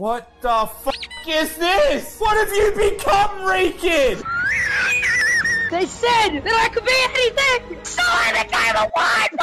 What the fuck is this? What have you become, Reekin? They said that I could be anything! So I'm a one!